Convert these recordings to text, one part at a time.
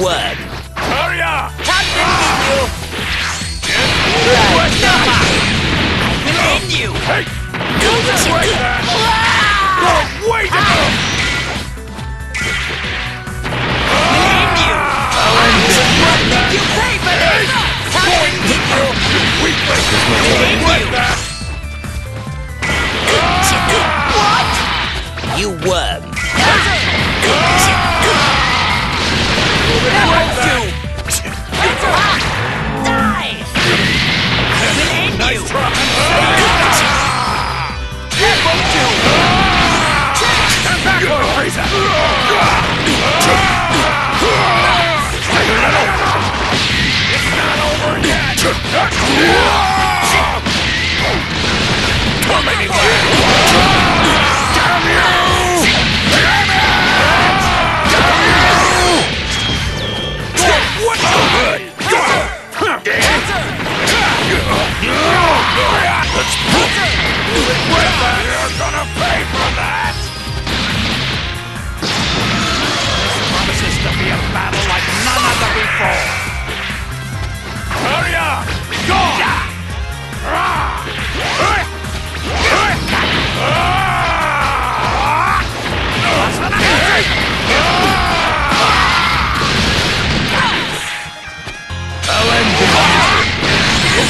worm. Hurry up! Can't ah! believe you! Right, now. I will end you! Hey! You just wait there! Ah! Oh, wait a minute! you! You pay for this? Can't believe you! Weak link! End Wait you! there! Ah! What? You worm!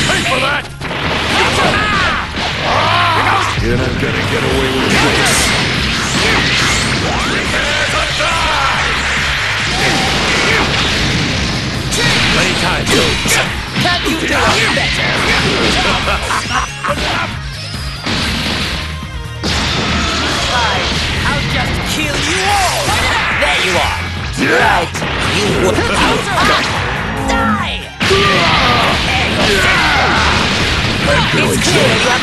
Pay for that! You're not gonna get away with this! Prepare to die! Can you do it better? Fine, I'll just kill you all! There you are! Right, you would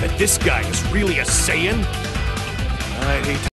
that this guy is really a Saiyan? I hate to